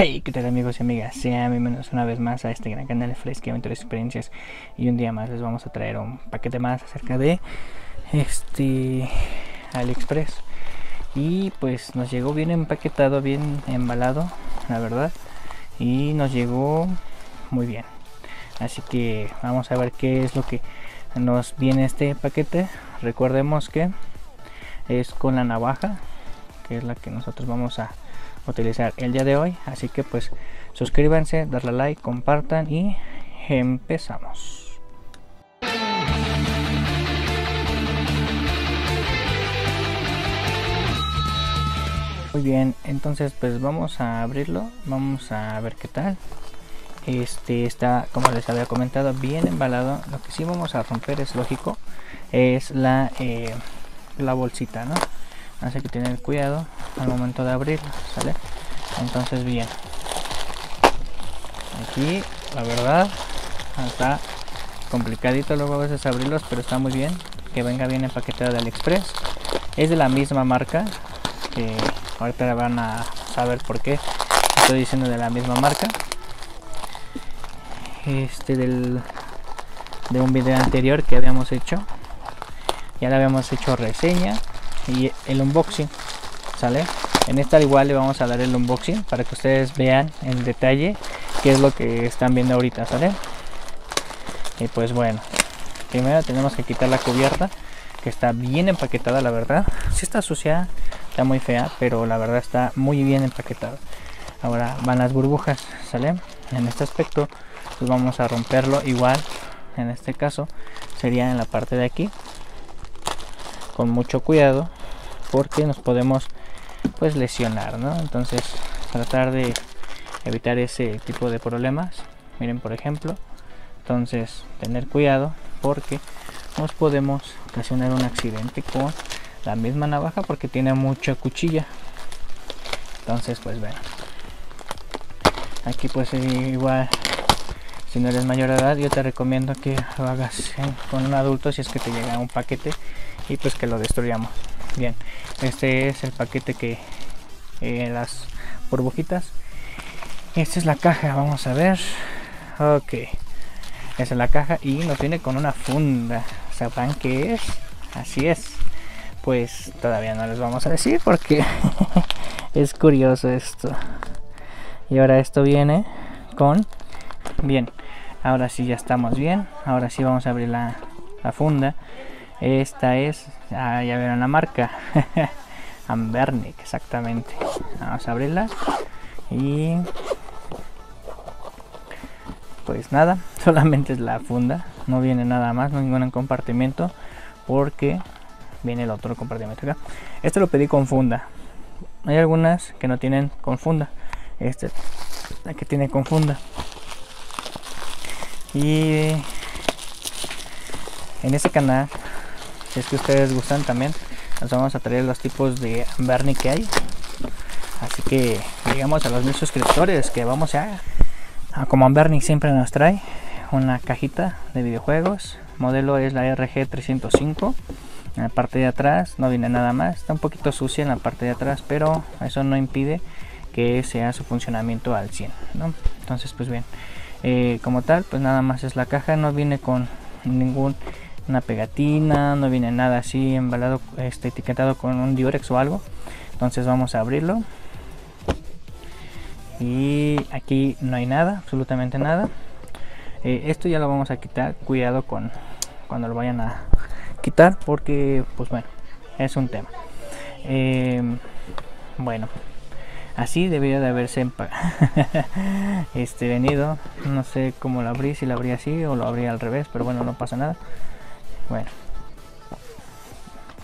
Hey, ¿qué tal amigos y amigas? Sean bienvenidos una vez más a este gran canal de Fresca Aventuras Experiencias. Y un día más les vamos a traer un paquete más acerca de este AliExpress. Y pues nos llegó bien empaquetado, bien embalado, la verdad. Y nos llegó muy bien. Así que vamos a ver qué es lo que nos viene este paquete. Recordemos que es con la navaja Que es la que nosotros vamos a utilizar el día de hoy. Así que pues suscríbanse darle like compartan y empezamos. Muy bien entonces pues vamos a abrirlo. Vamos a ver qué tal. Este está como les había comentado bien embalado. Lo que sí vamos a romper es lógico es la eh, la bolsita no así que tener cuidado al momento de abrir sale entonces bien. Aquí la verdad está complicadito luego a veces abrirlos pero está muy bien. Que venga bien empaquetada de AliExpress es de la misma marca que ahorita van a saber por qué estoy diciendo de la misma marca. Este del de un video anterior que habíamos hecho. Ya le habíamos hecho reseña y el unboxing sale en esta igual le vamos a dar el unboxing para que ustedes vean en detalle qué es lo que están viendo ahorita sale y pues bueno primero tenemos que quitar la cubierta que está bien empaquetada la verdad. Si está sucia está muy fea pero la verdad está muy bien empaquetada. Ahora van las burbujas sale en este aspecto pues vamos a romperlo igual. En este caso sería en la parte de aquí. Con mucho cuidado porque nos podemos pues lesionar ¿no? entonces tratar de evitar ese tipo de problemas. Miren por ejemplo entonces tener cuidado porque nos podemos ocasionar un accidente con la misma navaja porque tiene mucha cuchilla. Entonces pues bueno. Aquí pues igual si no eres mayor de edad yo te recomiendo que lo hagas con un adulto si es que te llega un paquete y pues que lo destruyamos bien. Este es el paquete que eh, las burbujitas. Esta es la caja vamos a ver. Ok. Esta es la caja y nos viene con una funda. Sabrán qué es así es. Pues todavía no les vamos a decir porque es curioso esto. Y ahora esto viene con bien ahora sí ya estamos bien. Ahora sí vamos a abrir la, la funda esta es, ah, ya verán la marca, Ambernic, exactamente. Vamos a abrirla y pues nada, solamente es la funda, no viene nada más, no ningún compartimento porque viene el otro compartimento acá. Este lo pedí con funda. Hay algunas que no tienen con funda. Este la que tiene con funda. Y en este canal si es que ustedes gustan también nos vamos a traer los tipos de Bernie que hay. Así que llegamos a los mil suscriptores que vamos a, como Bernie siempre nos trae una cajita de videojuegos. Modelo es la RG305 en la parte de atrás no viene nada más. Está un poquito sucia en la parte de atrás pero eso no impide que sea su funcionamiento al 100 ¿no? entonces pues bien eh, como tal pues nada más es la caja. No viene con ningún una pegatina, no viene nada así embalado, este, etiquetado con un diurex o algo. Entonces vamos a abrirlo. Y aquí no hay nada, absolutamente nada. Eh, esto ya lo vamos a quitar, cuidado con cuando lo vayan a quitar porque pues bueno, es un tema. Eh, bueno, así debería de haberse este venido. No sé cómo lo abrí, si lo abrí así o lo abrí al revés, pero bueno, no pasa nada. Bueno,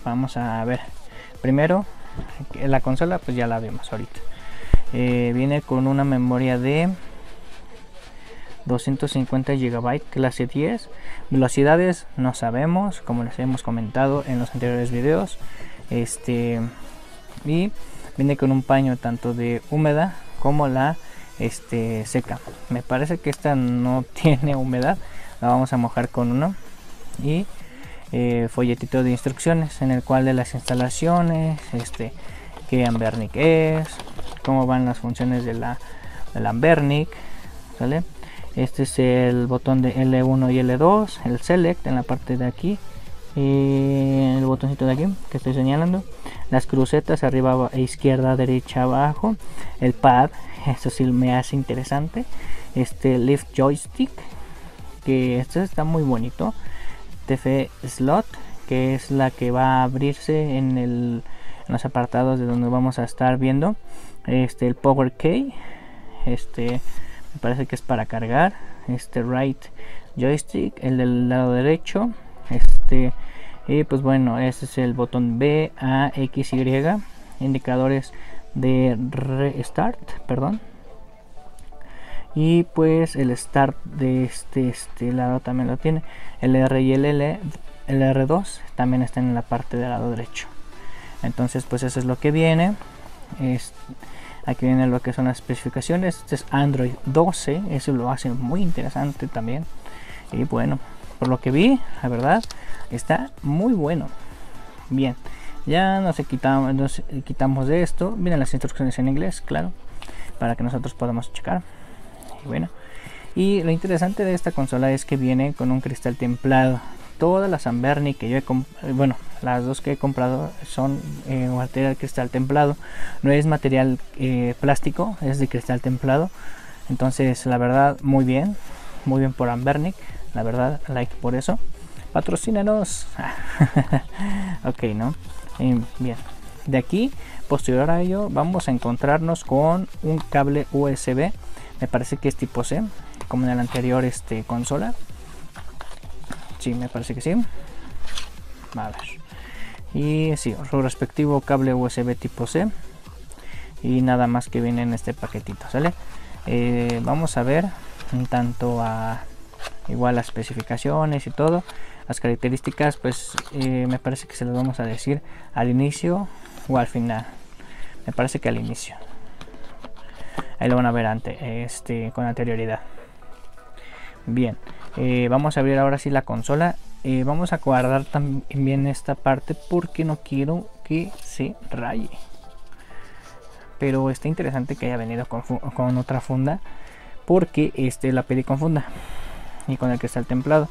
vamos a ver. Primero, la consola, pues ya la vemos ahorita. Eh, viene con una memoria de 250 GB clase 10 velocidades no sabemos como les hemos comentado en los anteriores videos. Este y viene con un paño tanto de húmeda como la este seca. Me parece que esta no tiene humedad la vamos a mojar con uno. Y eh, folletito de instrucciones en el cual de las instalaciones, este, qué Ambernic es, cómo van las funciones de la el Ambernic, ¿sale? Este es el botón de L1 y L2, el Select en la parte de aquí, y el botoncito de aquí que estoy señalando, las crucetas arriba izquierda, derecha, abajo, el pad, esto sí me hace interesante, este Lift Joystick, que este está muy bonito, TF Slot, que es la que va a abrirse en, el, en los apartados de donde vamos a estar viendo, este el Power Key, este me parece que es para cargar. Este right joystick el del lado derecho. Este y pues bueno este es el botón B A X Y indicadores de restart perdón y pues el start de este, este lado también lo tiene el R y el L el R2 también están en la parte del lado derecho entonces pues eso es lo que viene es, Aquí viene lo que son las especificaciones. Este es Android 12. Eso lo hace muy interesante también. Y bueno, por lo que vi, la verdad, está muy bueno. Bien, ya nos quitamos, nos quitamos de esto. Vienen las instrucciones en inglés, claro, para que nosotros podamos checar. Y bueno, y lo interesante de esta consola es que viene con un cristal templado todas las Amberni que yo he comprado, bueno, las dos que he comprado son eh, material cristal templado, no es material eh, plástico, es de cristal templado. Entonces, la verdad, muy bien, muy bien por Ambernic, la verdad, like por eso. Patrocínenos. ok, ¿no? Eh, bien. De aquí, posterior a ello, vamos a encontrarnos con un cable USB. Me parece que es tipo C, como en la anterior este, consola. Sí, me parece que sí. Y sí, su respectivo cable USB tipo C. Y nada más que viene en este paquetito, ¿sale? Eh, vamos a ver en tanto a igual las especificaciones y todo. Las características, pues eh, me parece que se las vamos a decir al inicio o al final. Me parece que al inicio. Ahí lo van a ver antes, este, con anterioridad. Bien, eh, vamos a abrir ahora sí la consola. Eh, vamos a guardar también esta parte porque no quiero que se raye. Pero está interesante que haya venido con, otra funda porque este la pedí con funda y con el que está el templado.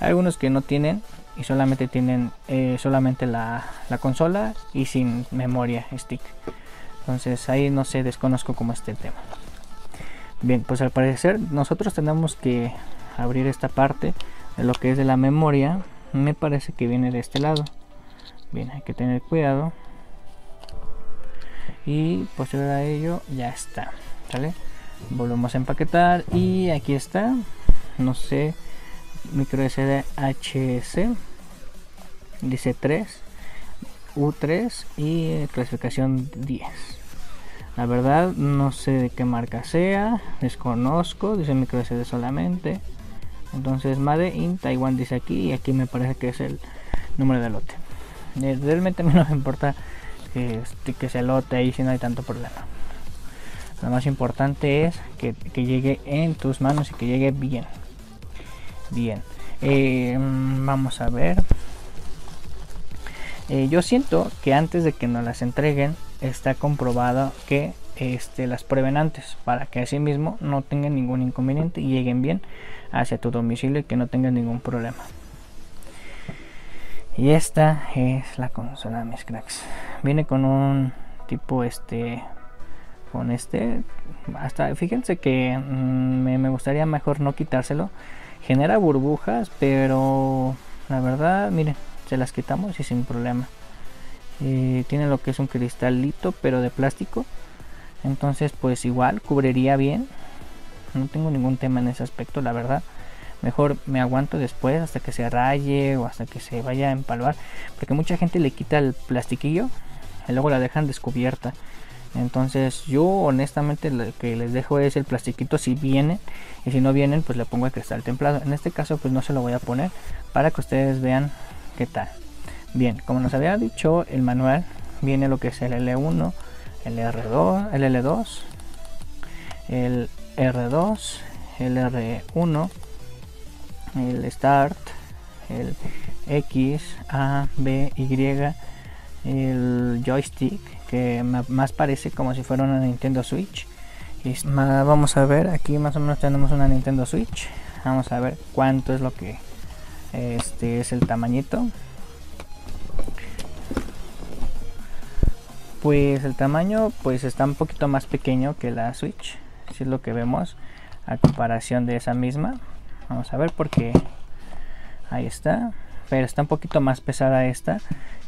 Hay algunos que no tienen y solamente tienen eh, solamente la, la, consola y sin memoria stick. Entonces ahí no sé, desconozco cómo está el tema. Bien, pues al parecer nosotros tenemos que abrir esta parte de lo que es de la memoria. Me parece que viene de este lado. Bien hay que tener cuidado. Y posterior a ello ya está. ¿sale? volvemos a empaquetar y aquí está. No sé micro SD dice 3 U3 y clasificación 10 la verdad no sé de qué marca sea desconozco dice micro SD solamente. Entonces Made in Taiwan dice aquí y aquí me parece que es el número de lote. Eh, realmente a mí no me importa que, este, que lote ahí si no hay tanto problema. Lo más importante es que, llegue en tus manos y que llegue bien. Bien. Eh, vamos a ver. Eh, yo siento que antes de que nos las entreguen está comprobado que este, las prueben antes para que así mismo no tengan ningún inconveniente y lleguen bien hacia tu domicilio y que no tengas ningún problema. Y esta es la consola, mis cracks. Viene con un tipo este con este hasta fíjense que mm, me, gustaría mejor no quitárselo genera burbujas pero la verdad miren se las quitamos y sin problema eh, tiene lo que es un cristalito pero de plástico. Entonces pues igual cubriría bien. No tengo ningún tema en ese aspecto la verdad. Mejor me aguanto después hasta que se raye o hasta que se vaya a empalvar porque mucha gente le quita el plastiquillo y luego la dejan descubierta. Entonces yo honestamente lo que les dejo es el plastiquito si vienen y si no vienen pues le pongo el cristal templado. En este caso pues no se lo voy a poner para que ustedes vean qué tal bien como nos había dicho el manual viene lo que es el L1 el R2, el L2, el R2, el R1, el Start, el X, A, B, Y, el joystick que más parece como si fuera una Nintendo Switch Listo. Vamos a ver, aquí más o menos tenemos una Nintendo Switch. Vamos a ver cuánto es lo que este es el tamañito. Pues el tamaño pues está un poquito más pequeño que la Switch. Si es lo que vemos a comparación de esa misma. Vamos a ver porque ahí está. Pero está un poquito más pesada esta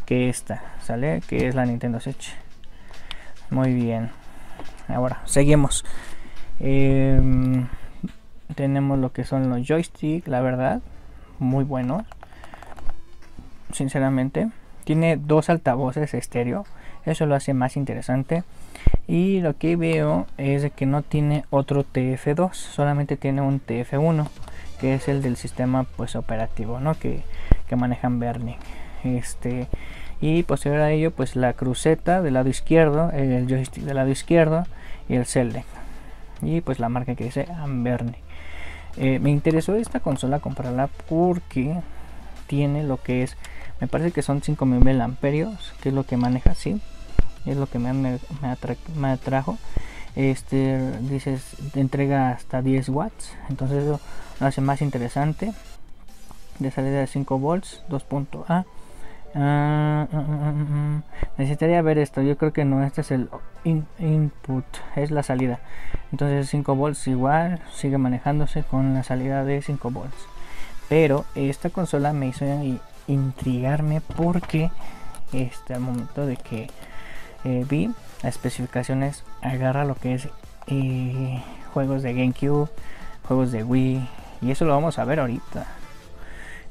que esta, ¿sale? Que es la Nintendo Switch. Muy bien. Ahora, seguimos. Em, tenemos lo que son los joysticks, la verdad. Muy buenos. Sinceramente. Tiene dos altavoces estéreo. Eso lo hace más interesante. Y lo que veo es que no tiene otro TF2. Solamente tiene un TF1. Que es el del sistema pues operativo, ¿no? Que, que manejan Bernie. Este y posterior a ello pues la cruceta del lado izquierdo, el joystick del lado izquierdo y el Select y pues la marca que dice Amberni. Eh, me interesó esta consola comprarla porque tiene lo que es, me parece que son 5000 amperios, que es lo que maneja, sí, es lo que me, me, atrajo. Este dices entrega hasta 10 watts, entonces eso lo hace más interesante. De salida de 5 volts, 2.A Ah, mm, mm, mm, necesitaría ver esto. Yo creo que no, este es el input, es la salida. Entonces 5 volts igual sigue manejándose con la salida de 5 volts. Pero esta consola me hizo intrigarme porque este momento de que eh, vi las especificaciones agarra lo que es eh, juegos de GameCube, juegos de Wii y eso lo vamos a ver ahorita.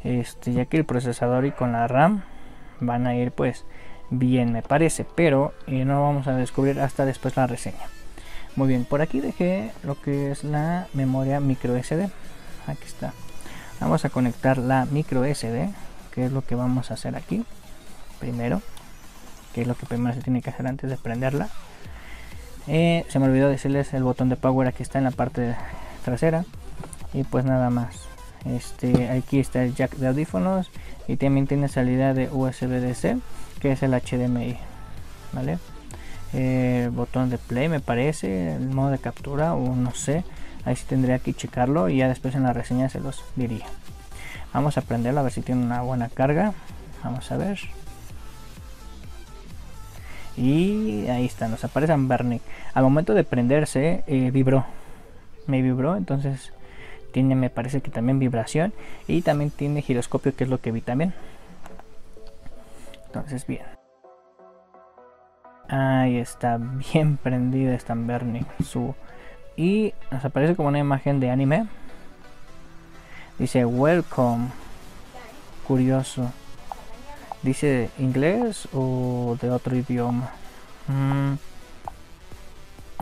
Este, ya que el procesador y con la RAM van a ir pues bien me parece pero eh, no vamos a descubrir hasta después la reseña. Muy bien por aquí dejé lo que es la memoria micro sd aquí está. Vamos a conectar la micro sd que es lo que vamos a hacer aquí primero que es lo que primero se tiene que hacer antes de prenderla. Eh, se me olvidó decirles el botón de power aquí está en la parte trasera. Y pues nada más. Este aquí está el jack de audífonos. Y también tiene salida de USB-DC que es el HDMI vale eh, botón de play me parece el modo de captura o no sé. Ahí sí tendría que checarlo y ya después en la reseña se los diría. Vamos a prenderlo a ver si tiene una buena carga. Vamos a ver y ahí está nos aparece Bernie al momento de prenderse eh, vibró. Me vibró entonces tiene me parece que también vibración y también tiene giroscopio que es lo que vi también. Entonces bien. Ahí está bien prendida esta Bernie su y nos aparece como una imagen de anime. Dice welcome curioso dice inglés o de otro idioma mm,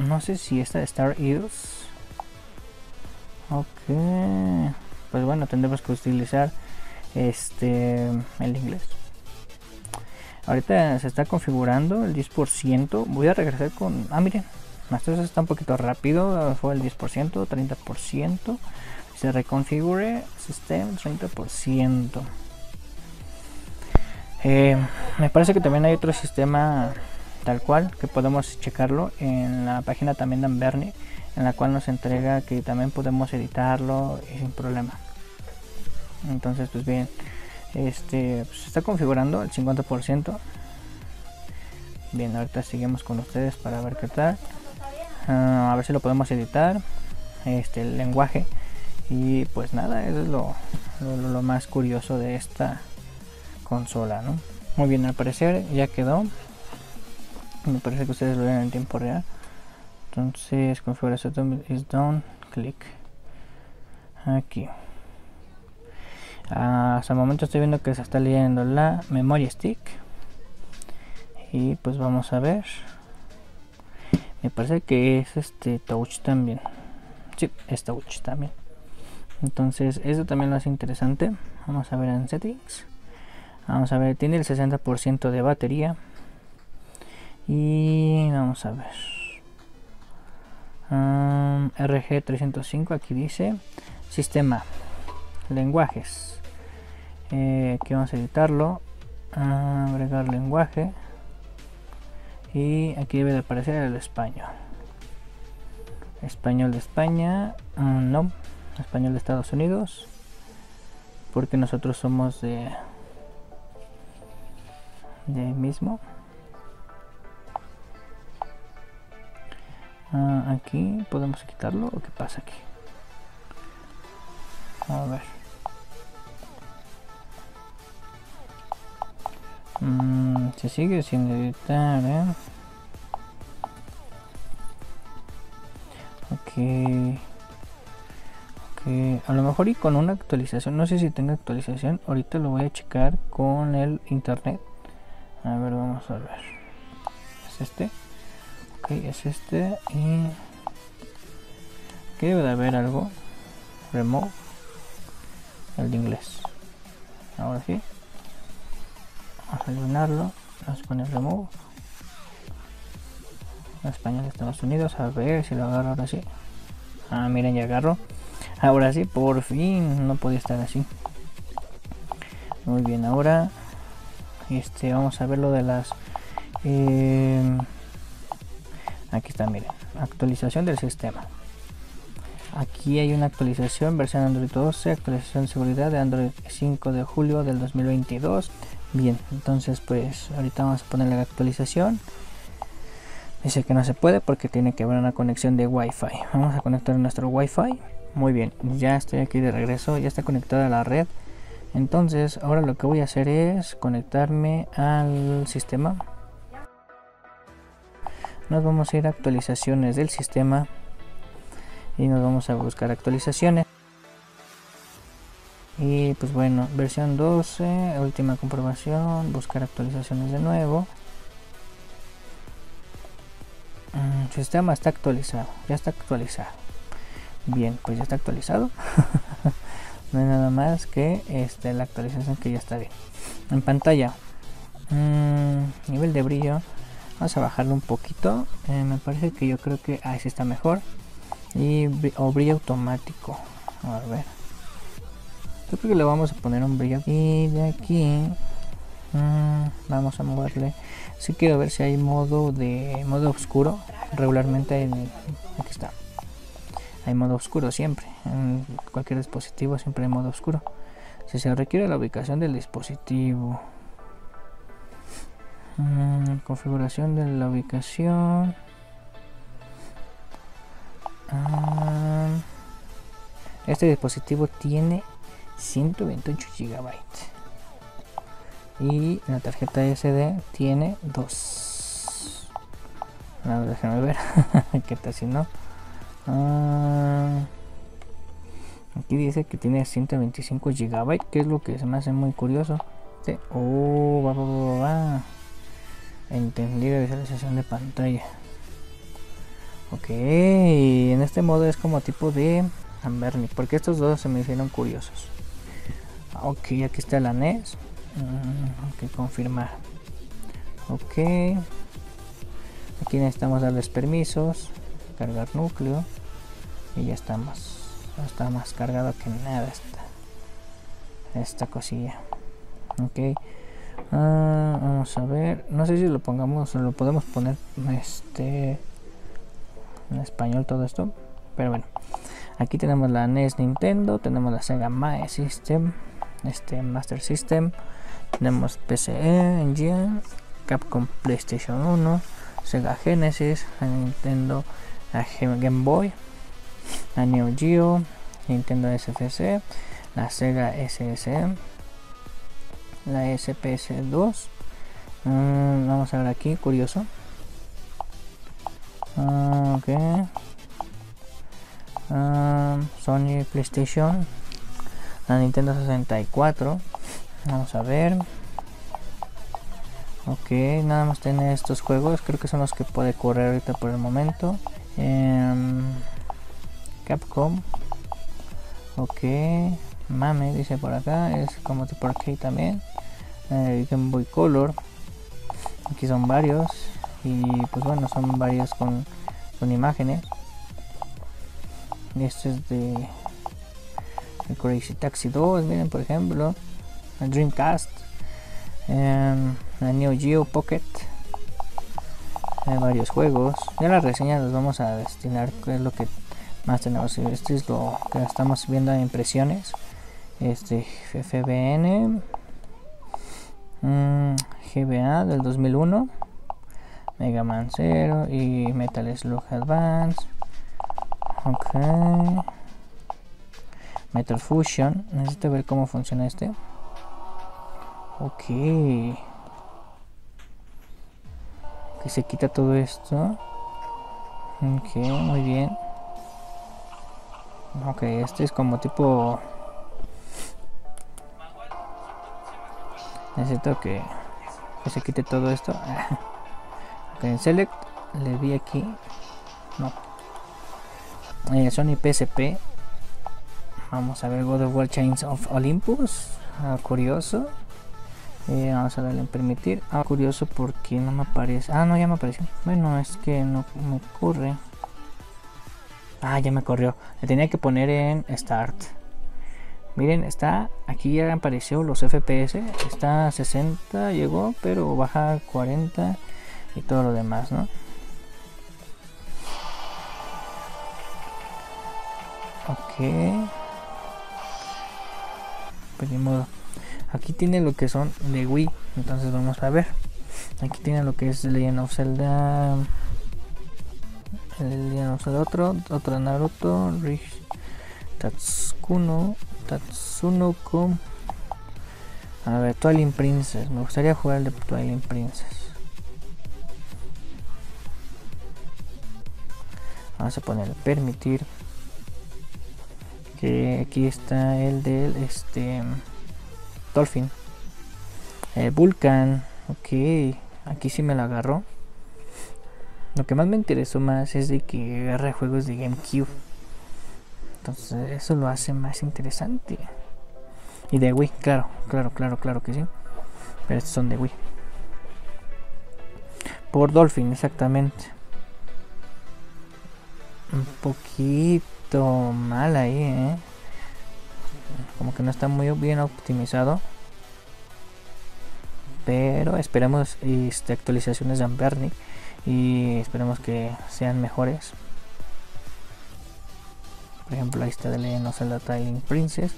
no sé si esta de Star Eels Ok. Pues bueno, tendremos que utilizar este el inglés. Ahorita se está configurando el 10%. Voy a regresar con... Ah, miren. Esto está un poquito rápido. Fue el 10%, 30%. Se reconfigure sistema 30%. Eh, me parece que también hay otro sistema tal cual que podemos checarlo en la página también de Amberni en la cual nos entrega que también podemos editarlo sin problema. Entonces pues bien este pues, se está configurando el 50% bien ahorita seguimos con ustedes para ver qué tal. Ah, a ver si lo podemos editar este el lenguaje. Y pues nada eso es lo, lo, más curioso de esta consola ¿no? muy bien al parecer ya quedó. Me parece que ustedes lo ven en tiempo real. Entonces configuración is done clic aquí. Hasta el momento estoy viendo que se está leyendo la memoria stick. Y pues vamos a ver. Me parece que es este touch también. Sí, es touch también. Entonces eso también lo hace interesante. Vamos a ver en settings vamos a ver tiene el 60% de batería y vamos a ver RG305 aquí dice sistema lenguajes eh, aquí vamos a editarlo agregar lenguaje y aquí debe de aparecer el español Español de España. Mm, no. Español de Estados Unidos. Porque nosotros somos de... De mismo. Ah, aquí podemos quitarlo o qué pasa aquí a ver mm, se sigue sin editar ¿eh? ok a lo mejor y con una actualización no sé si tenga actualización ahorita lo voy a checar con el internet a ver vamos a ver. Es este. Es este y aquí debe de haber algo remove el de inglés. Ahora sí. Vamos a eliminarlo. Vamos a poner remove español de Estados Unidos a ver si lo agarro ahora sí. Ah miren ya agarro. Ahora sí por fin no podía estar así. Muy bien ahora este vamos a ver lo de las eh, aquí está miren actualización del sistema. Aquí hay una actualización versión android 12 actualización de seguridad de android 5 de julio del 2022 bien entonces pues ahorita vamos a ponerle la actualización. Dice que no se puede porque tiene que haber una conexión de wifi. Vamos a conectar nuestro wifi. Muy bien ya estoy aquí de regreso ya está conectada a la red entonces ahora lo que voy a hacer es conectarme al sistema. Nos vamos a ir a actualizaciones del sistema y nos vamos a buscar actualizaciones. Y pues bueno versión 12 última comprobación buscar actualizaciones de nuevo. Mm, sistema está actualizado ya está actualizado. Bien pues ya está actualizado no hay nada más que este, la actualización que ya está bien. En pantalla. Mm, nivel de brillo. Vamos a bajarlo un poquito. Eh, me parece que yo creo que ahí sí está mejor. Y o brillo automático. A ver. Yo creo que le vamos a poner un brillo. Y de aquí mm, vamos a moverle. Si quiero ver si hay modo de modo oscuro regularmente en, hay modo oscuro siempre. En cualquier dispositivo siempre hay modo oscuro. Si se requiere la ubicación del dispositivo. Mm, configuración de la ubicación. Ah, este dispositivo tiene 128 GB y la tarjeta SD tiene 2 a ver, déjame ver qué tal si no ah, aquí dice que tiene 125 GB que es lo que se me hace muy curioso. Oh va, va, va, entendida visualización de pantalla. Ok en este modo es como tipo de Amberni porque estos dos se me hicieron curiosos. Ok aquí está la NES mm, ok confirmar. Ok. Aquí necesitamos darles permisos cargar núcleo y ya estamos está más cargado que nada esta esta cosilla ok Ah, vamos a ver. No sé si lo pongamos, lo podemos poner este en español todo esto. Pero bueno. Aquí tenemos la NES Nintendo, tenemos la Sega Mae System, este Master System, tenemos PCE Engine, Capcom PlayStation 1, Sega Genesis, Nintendo Game Boy, la Neo Geo, Nintendo SFC, la Sega SSM la SPS2 mm, vamos a ver aquí curioso. Ah, ok. Ah, Sony PlayStation la Nintendo 64 vamos a ver. Ok nada más tiene estos juegos. Creo que son los que puede correr ahorita por el momento. Em, Capcom. Ok mame dice por acá es como tipo arcade también. Eh, Game Boy Color. Aquí son varios. Y pues bueno son varios con, con imágenes. Este es de, Crazy Taxi 2 miren por ejemplo. El Dreamcast. Em, la Neo Geo Pocket. Hay varios juegos. Ya las reseñas las vamos a destinar que es lo que más este es lo que estamos viendo en impresiones este FBN mm, GBA del 2001 Mega Man 0 y Metal Slug Advance ok. Metal Fusion necesito ver cómo funciona este. Ok. Que se quita todo esto. Ok muy bien ok este es como tipo necesito que, que se quite todo esto. Ok en select le di aquí no. Eh, Sony PSP vamos a ver God of War Chains of Olympus. Ah, curioso. Eh, vamos a darle en permitir. Ah curioso porque no me aparece. Ah no ya me apareció. Bueno es que no me ocurre ah ya me corrió. Le tenía que poner en start. Miren está aquí ya apareció los fps está a 60 llegó pero baja a 40 y todo lo demás no ok. Pues ni modo. Aquí tiene lo que son de Wii. Entonces vamos a ver. Aquí tiene lo que es Legend of Zelda el Zelda otro Naruto Rich Tatsuno Tatsunoko a ver Twilight Princess me gustaría jugar el de Twilight Princess vamos a poner permitir que aquí está el del este Dolphin. Eh, Vulcan. Ok. Aquí sí me la agarró. Lo que más me interesó más es de que agarra juegos de GameCube. Entonces eso lo hace más interesante. Y de Wii, claro, claro, claro, claro que sí. Pero estos son de Wii. Por Dolphin, exactamente. Un poquito mal ahí, ¿eh? como que no está muy bien optimizado pero esperemos este, actualizaciones de Ambernic y esperemos que sean mejores. Por ejemplo ahí está de Legend of Zelda Twilight Princess.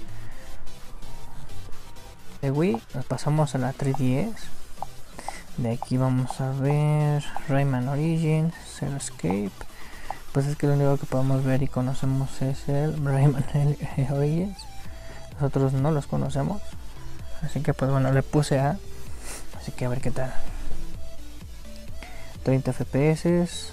De Wii nos pasamos a la 3DS de aquí vamos a ver Rayman Origins Zero Escape pues es que lo único que podemos ver y conocemos es el Rayman Origins. Nosotros no los conocemos. Así que pues bueno le puse a. Así que a ver qué tal 30 fps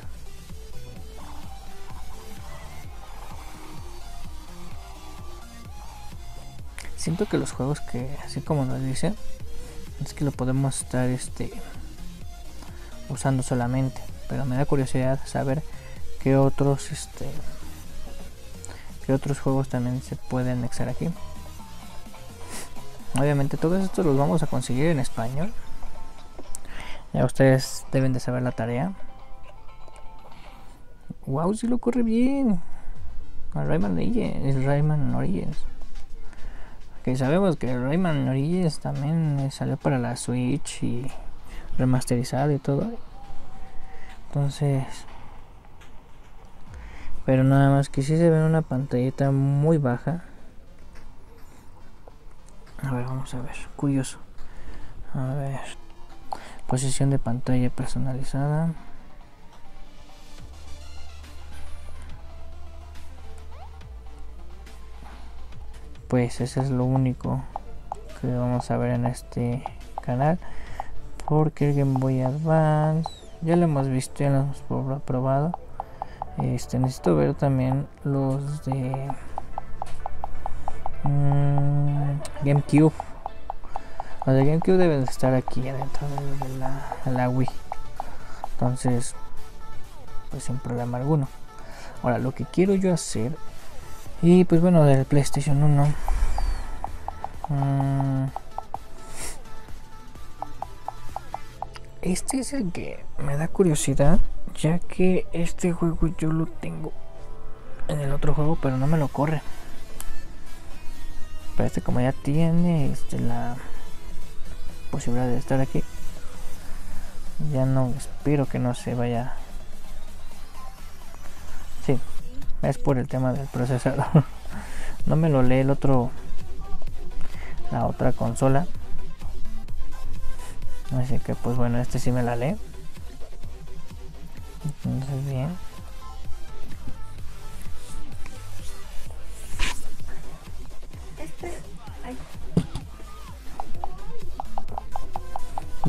siento que los juegos que así como nos dice es que lo podemos estar este usando solamente pero me da curiosidad saber qué otros este qué otros juegos también se pueden anexar aquí Obviamente todos estos los vamos a conseguir en español. Ya ustedes deben de saber la tarea. Wow, si lo corre bien. Rayman Origins, Rayman Origins. Que sabemos que Rayman Origins también salió para la Switch y remasterizado y todo. Entonces, pero nada más que si se ve una pantallita muy baja. A ver, vamos a ver. Curioso. A ver. Posición de pantalla personalizada. Pues eso es lo único que vamos a ver en este canal. Porque el Game Boy Advance ya lo hemos visto, ya lo hemos probado. Este necesito ver también los de Mm, GameCube. Los de GameCube deben estar aquí adentro de la, Wii. Entonces, pues sin problema alguno. Ahora, lo que quiero yo hacer. Y pues bueno, del PlayStation 1. Mm, este es el que me da curiosidad. Ya que este juego yo lo tengo en el otro juego, pero no me lo corre este como ya tiene este, la posibilidad de estar aquí. Ya no espero que no se vaya. Sí es por el tema del procesador. No me lo lee el otro la otra consola. Así que pues bueno este sí me la lee. Entonces bien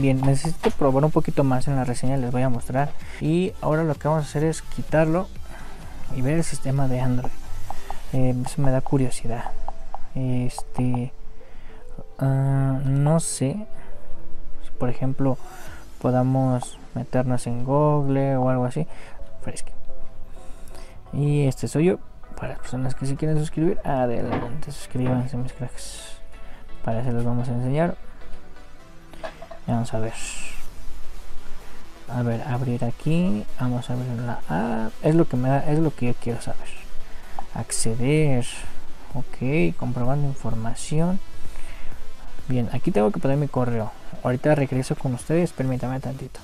Bien, necesito probar un poquito más en la reseña, les voy a mostrar. Y ahora lo que vamos a hacer es quitarlo y ver el sistema de Android. Eh, eso me da curiosidad. Este, uh, no sé, si por ejemplo podamos meternos en Google o algo así. Fresque. Y este soy yo. Para las personas que se quieren suscribir, adelante, suscríbanse mis cracks. Para eso les vamos a enseñar. Vamos a ver. A ver, abrir aquí. Vamos a ver la app. Es lo que me da, es lo que yo quiero saber. Acceder. Ok, comprobando información. Bien, aquí tengo que poner mi correo. Ahorita regreso con ustedes, permítame tantito.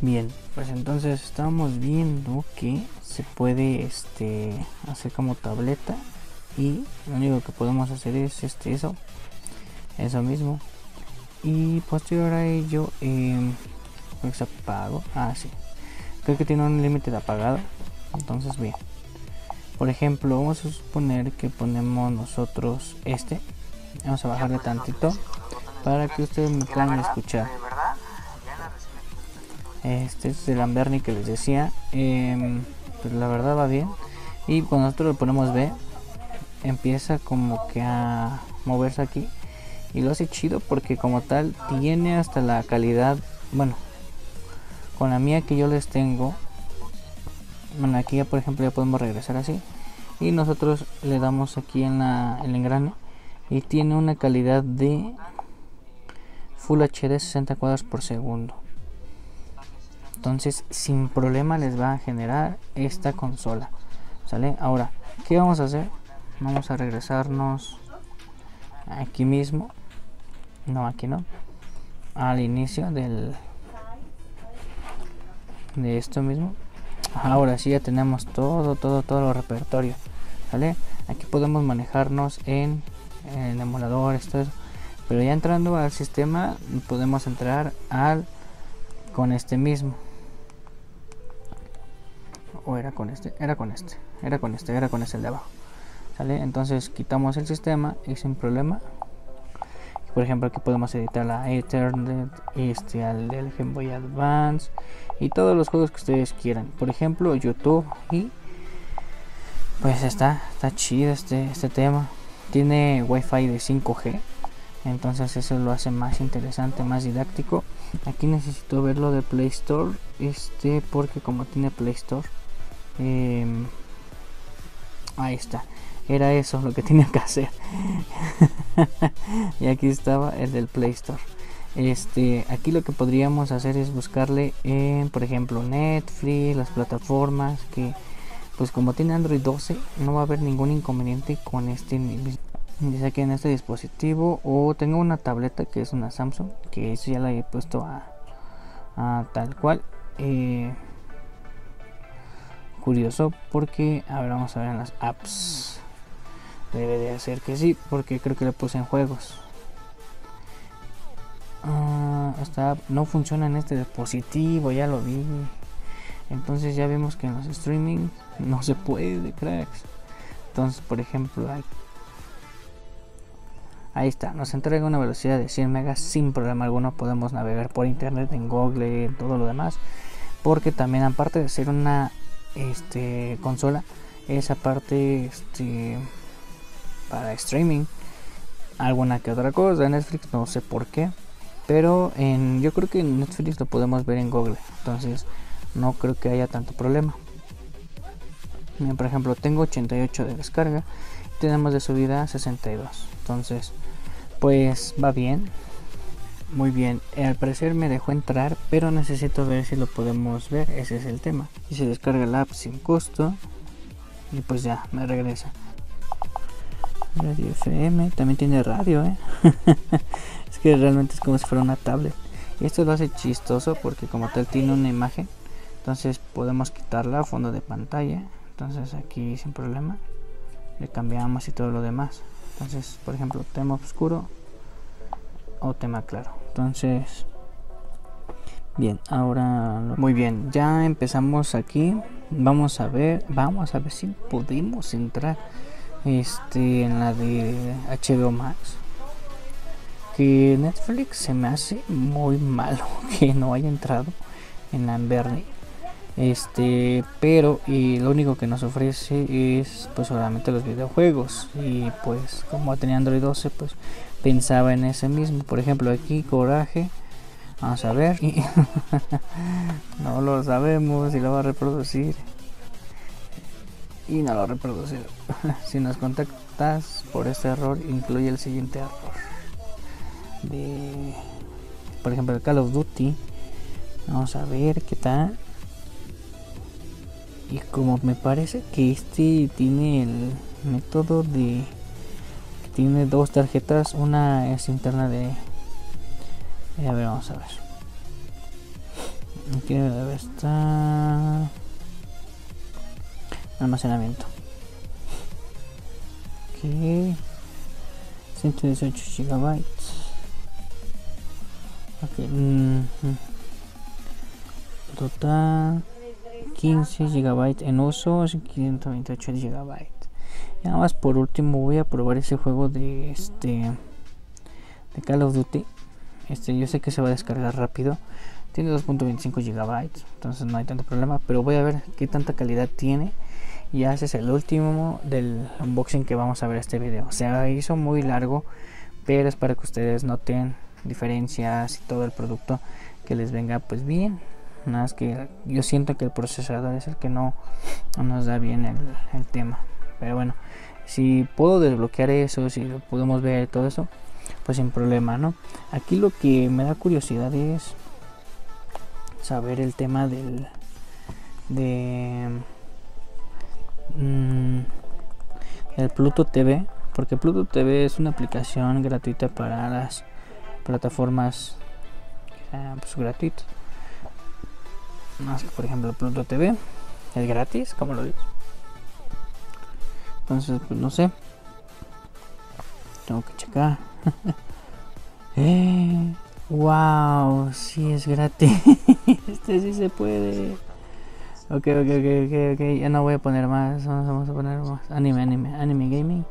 Bien, pues entonces estamos viendo que se puede este hacer como tableta y lo único que podemos hacer es este eso eso mismo y posterior a ello eh, pues apago ah sí. Creo que tiene un límite de apagado. Entonces bien. Por ejemplo vamos a suponer que ponemos nosotros este. Vamos a bajarle tantito para que ustedes me puedan escuchar. este es el Amberni que les decía. Eh, pues la verdad va bien. Y cuando nosotros le ponemos B empieza como que a moverse aquí y lo hace chido porque como tal tiene hasta la calidad bueno con la mía que yo les tengo bueno aquí ya por ejemplo ya podemos regresar así y nosotros le damos aquí en la, el engrane y tiene una calidad de Full HD 60 cuadros por segundo. Entonces sin problema les va a generar esta consola sale ahora qué vamos a hacer vamos a regresarnos aquí mismo no aquí no al inicio del de esto mismo ahora sí ya tenemos todo todo todo el repertorio ¿vale? aquí podemos manejarnos en, el emulador esto pero ya entrando al sistema podemos entrar al con este mismo o era con este era con este era con este era con este de abajo ¿Sale? entonces quitamos el sistema y sin problema por ejemplo aquí podemos editar la Ethernet este al del Game Boy Advance y todos los juegos que ustedes quieran. Por ejemplo YouTube y pues está está chido este este tema. Tiene wifi de 5G entonces eso lo hace más interesante más didáctico. Aquí necesito verlo de Play Store este porque como tiene Play Store em, ahí está era eso lo que tenía que hacer. Y aquí estaba el del Play Store. Este aquí lo que podríamos hacer es buscarle en por ejemplo Netflix las plataformas que pues como tiene Android 12 no va a haber ningún inconveniente con este dice aquí en este dispositivo o tengo una tableta que es una Samsung que eso ya la he puesto a, tal cual. Eh, curioso porque ahora vamos a ver en las apps Debe de hacer que sí, porque creo que le puse en juegos. Ah, no funciona en este dispositivo, ya lo vi. Entonces ya vemos que en los streaming no se puede, cracks. Entonces, por ejemplo, ahí, ahí está, nos entrega una velocidad de 100 megas sin problema alguno. Podemos navegar por internet, en Google, en todo lo demás. Porque también, aparte de ser una este, consola, esa parte este, para streaming. Alguna que otra cosa. En Netflix no sé por qué. Pero en, yo creo que en Netflix lo podemos ver en Google. Entonces no creo que haya tanto problema. por ejemplo, tengo 88 de descarga. Tenemos de subida 62. Entonces, pues va bien. Muy bien, al parecer me dejó entrar, pero necesito ver si lo podemos ver. Ese es el tema. Y se descarga la app sin costo. Y pues ya, me regresa. Radio FM, también tiene radio, ¿eh? es que realmente es como si fuera una tablet. esto lo hace chistoso porque como tal tiene una imagen entonces podemos quitarla a fondo de pantalla. Entonces aquí sin problema le cambiamos y todo lo demás. Entonces por ejemplo tema oscuro o tema claro. Entonces bien ahora muy bien ya empezamos aquí. Vamos a ver vamos a ver si podemos entrar este en la de HBO Max que Netflix se me hace muy malo que no haya entrado en Bernie este pero y lo único que nos ofrece es pues solamente los videojuegos. Y pues como tenía Android 12 pues pensaba en ese mismo. Por ejemplo aquí coraje vamos a ver. No lo sabemos si lo va a reproducir y no lo reproducido si nos contactas por este error incluye el siguiente error. De por ejemplo el Call of Duty. Vamos a ver qué tal. Y como me parece que este tiene el método de que tiene dos tarjetas una es interna de a ver vamos a ver. Aquí debe estar almacenamiento ok 118 gigabytes ok mm total 15 GB en uso, 528 GB. Y nada más por último voy a probar ese juego de este de Call of Duty. Este yo sé que se va a descargar rápido. Tiene 2.25 GB, entonces no hay tanto problema, pero voy a ver qué tanta calidad tiene. Y ese es el último del unboxing que vamos a ver este video. O sea, hizo muy largo, pero es para que ustedes noten diferencias y todo el producto que les venga pues bien Nada más que yo siento que el procesador es el que no, nos da bien el, tema. Pero bueno, si puedo desbloquear eso, si lo podemos ver todo eso, pues sin problema, ¿no? Aquí lo que me da curiosidad es saber el tema del de mm, el Pluto TV, porque Pluto TV es una aplicación gratuita para las plataformas pues, gratuitas. Más por ejemplo Pluto TV es gratis como lo digo entonces pues no sé. Tengo que checar. Eh, wow si es gratis este sí se puede ok ok ok ok ya no voy a poner más vamos a poner más anime anime anime gaming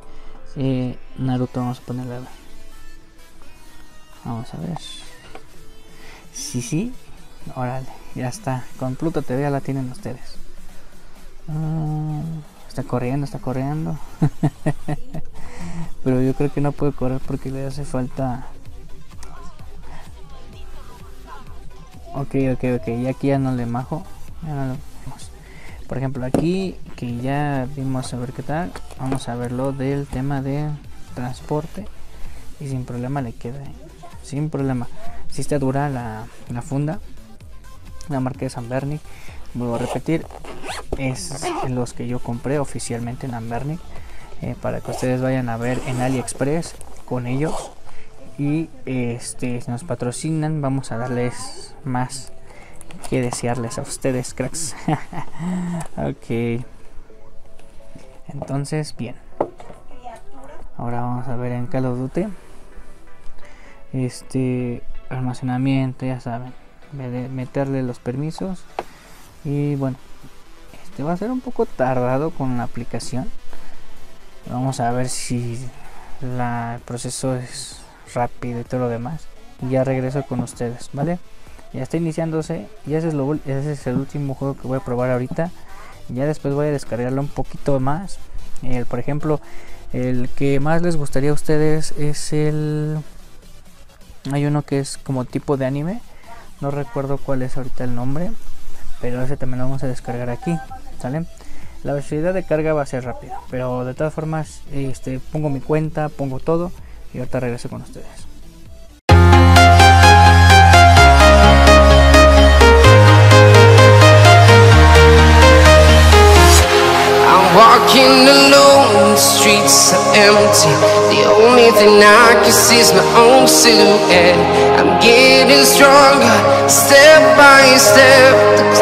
eh, Naruto vamos a ponerle vamos a ver sí sí órale ya está. Con Pluto TV ya la tienen ustedes. Ah, está corriendo, está corriendo. Pero yo creo que no puede correr porque le hace falta. Ok, ok, ok. Y aquí ya no le majo. Por ejemplo, aquí que ya vimos a ver qué tal. Vamos a verlo del tema de transporte. Y sin problema le queda. Sin problema. Si está dura la, la funda la marca de San Berni vuelvo a repetir es los que yo compré oficialmente en Ambernic eh, para que ustedes vayan a ver en AliExpress con ellos y este nos patrocinan vamos a darles más que desearles a ustedes cracks. Ok. Entonces bien. Ahora vamos a ver en Call of Duty. Este almacenamiento ya saben. Meterle los permisos. Y bueno este va a ser un poco tardado con la aplicación. Vamos a ver si el proceso es rápido y todo lo demás. Y ya regreso con ustedes vale ya está iniciándose y ese es, lo, ese es el último juego que voy a probar ahorita. Ya después voy a descargarlo un poquito más. El, por ejemplo el que más les gustaría a ustedes es el hay uno que es como tipo de anime. No recuerdo cuál es ahorita el nombre pero ese también lo vamos a descargar aquí sale la velocidad de carga va a ser rápida pero de todas formas este pongo mi cuenta pongo todo y ahorita regreso con ustedes I'm walking alone the streets are empty. The only thing I can see is my own silhouette. I'm getting stronger, step by step.